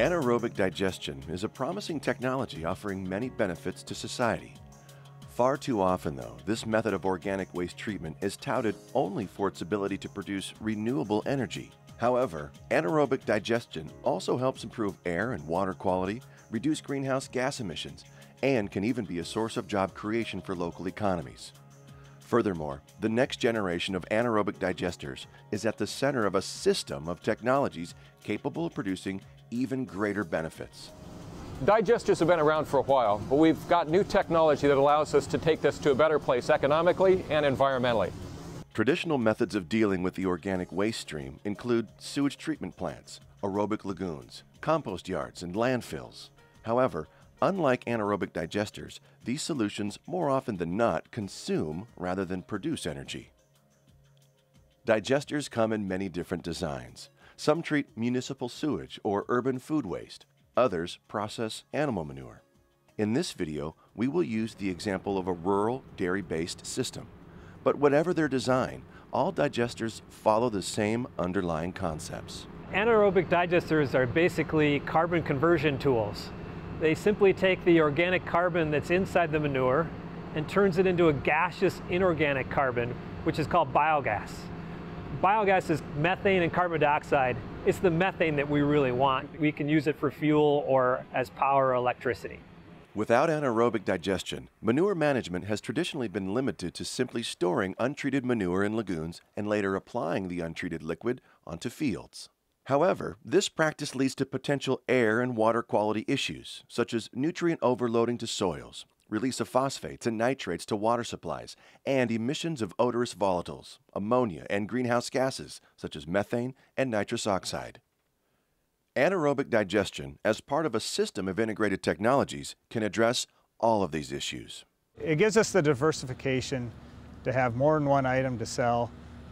Anaerobic digestion is a promising technology offering many benefits to society. Far too often, though, this method of organic waste treatment is touted only for its ability to produce renewable energy. However, anaerobic digestion also helps improve air and water quality, reduce greenhouse gas emissions, and can even be a source of job creation for local economies. Furthermore, the next generation of anaerobic digesters is at the center of a system of technologies capable of producing even greater benefits. Digesters have been around for a while, but we've got new technology that allows us to take this to a better place economically and environmentally. Traditional methods of dealing with the organic waste stream include sewage treatment plants, aerobic lagoons, compost yards, and landfills. However, unlike anaerobic digesters, these solutions more often than not consume rather than produce energy. Digesters come in many different designs. Some treat municipal sewage or urban food waste, Others process animal manure. In this video, we will use the example of a rural dairy-based system. But whatever their design, all digesters follow the same underlying concepts. Anaerobic digesters are basically carbon conversion tools. They simply take the organic carbon that's inside the manure and turns it into a gaseous inorganic carbon, which is called biogas. Biogas is methane and carbon dioxide. It's the methane that we really want. We can use it for fuel or as power or electricity. Without anaerobic digestion, manure management has traditionally been limited to simply storing untreated manure in lagoons and later applying the untreated liquid onto fields. However, this practice leads to potential air and water quality issues, such as nutrient overloading to soils, release of phosphates and nitrates to water supplies, and emissions of odorous volatiles, ammonia, and greenhouse gases such as methane and nitrous oxide. Anaerobic digestion, as part of a system of integrated technologies, can address all of these issues. It gives us the diversification to have more than one item to sell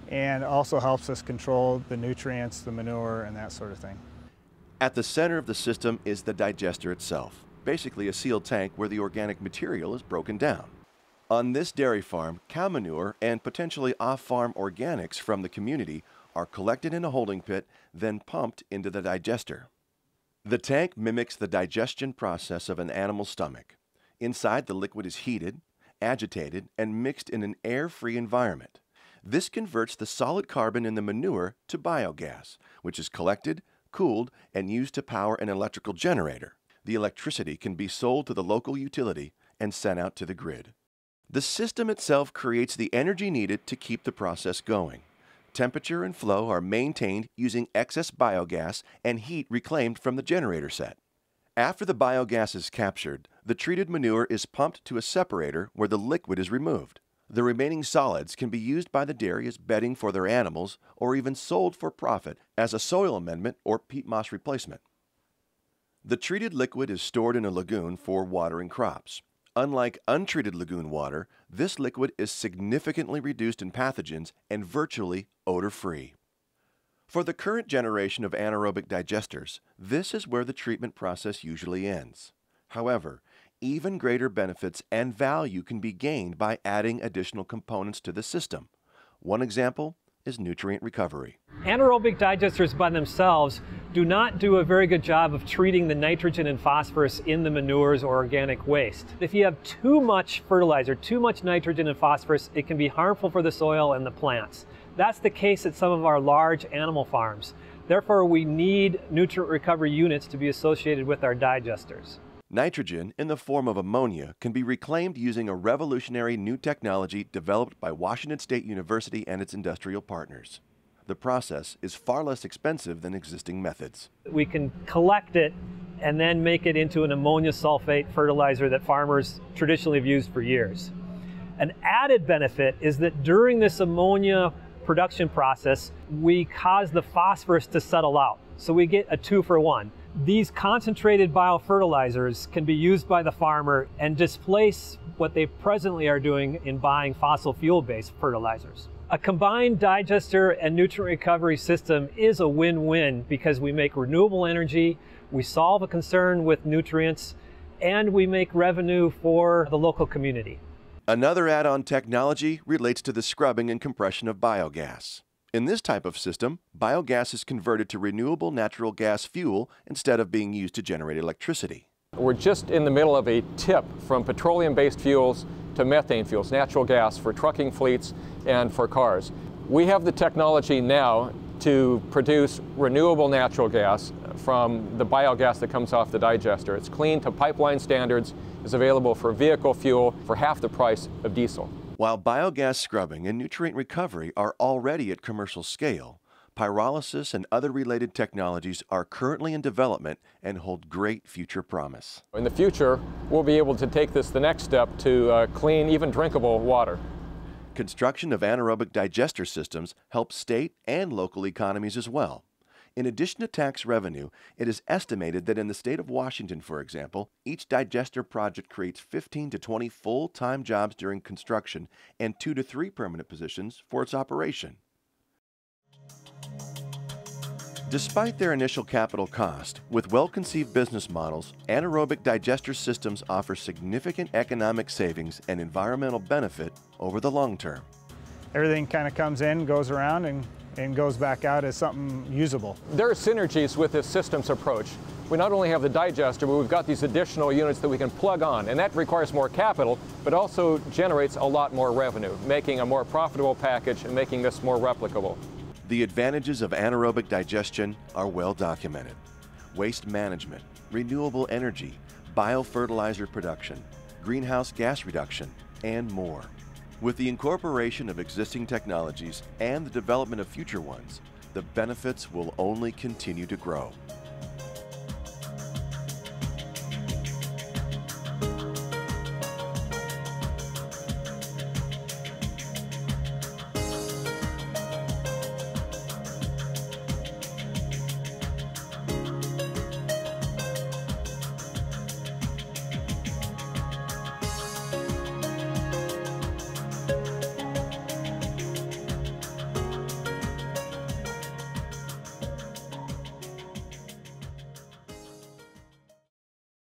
and also helps us control the nutrients, the manure, and that sort of thing. At the center of the system is the digester itself basically a sealed tank where the organic material is broken down. On this dairy farm, cow manure and potentially off-farm organics from the community are collected in a holding pit, then pumped into the digester. The tank mimics the digestion process of an animal's stomach. Inside, the liquid is heated, agitated, and mixed in an air-free environment. This converts the solid carbon in the manure to biogas, which is collected, cooled, and used to power an electrical generator the electricity can be sold to the local utility and sent out to the grid. The system itself creates the energy needed to keep the process going. Temperature and flow are maintained using excess biogas and heat reclaimed from the generator set. After the biogas is captured, the treated manure is pumped to a separator where the liquid is removed. The remaining solids can be used by the dairy as bedding for their animals or even sold for profit as a soil amendment or peat moss replacement. The treated liquid is stored in a lagoon for watering crops. Unlike untreated lagoon water, this liquid is significantly reduced in pathogens and virtually odor-free. For the current generation of anaerobic digesters, this is where the treatment process usually ends. However, even greater benefits and value can be gained by adding additional components to the system. One example is nutrient recovery. Anaerobic digesters by themselves do not do a very good job of treating the nitrogen and phosphorus in the manures or organic waste. If you have too much fertilizer, too much nitrogen and phosphorus, it can be harmful for the soil and the plants. That's the case at some of our large animal farms. Therefore, we need nutrient recovery units to be associated with our digesters. Nitrogen, in the form of ammonia, can be reclaimed using a revolutionary new technology developed by Washington State University and its industrial partners. The process is far less expensive than existing methods. We can collect it and then make it into an ammonia sulfate fertilizer that farmers traditionally have used for years. An added benefit is that during this ammonia production process, we cause the phosphorus to settle out. So we get a two for one. These concentrated biofertilizers can be used by the farmer and displace what they presently are doing in buying fossil fuel-based fertilizers. A combined digester and nutrient recovery system is a win-win because we make renewable energy, we solve a concern with nutrients, and we make revenue for the local community. Another add-on technology relates to the scrubbing and compression of biogas. In this type of system, biogas is converted to renewable natural gas fuel instead of being used to generate electricity. We're just in the middle of a tip from petroleum-based fuels to methane fuels, natural gas for trucking fleets and for cars. We have the technology now to produce renewable natural gas from the biogas that comes off the digester. It's clean to pipeline standards, is available for vehicle fuel for half the price of diesel. While biogas scrubbing and nutrient recovery are already at commercial scale, pyrolysis and other related technologies are currently in development and hold great future promise. In the future, we'll be able to take this the next step to uh, clean, even drinkable water. Construction of anaerobic digester systems helps state and local economies as well. In addition to tax revenue, it is estimated that in the state of Washington, for example, each digester project creates 15 to 20 full time jobs during construction and 2 to 3 permanent positions for its operation. Despite their initial capital cost, with well conceived business models, anaerobic digester systems offer significant economic savings and environmental benefit over the long term. Everything kind of comes in, goes around, and, and goes back out as something usable. There are synergies with this systems approach. We not only have the digester, but we've got these additional units that we can plug on, and that requires more capital, but also generates a lot more revenue, making a more profitable package and making this more replicable. The advantages of anaerobic digestion are well documented. Waste management, renewable energy, biofertilizer production, greenhouse gas reduction, and more. With the incorporation of existing technologies and the development of future ones, the benefits will only continue to grow.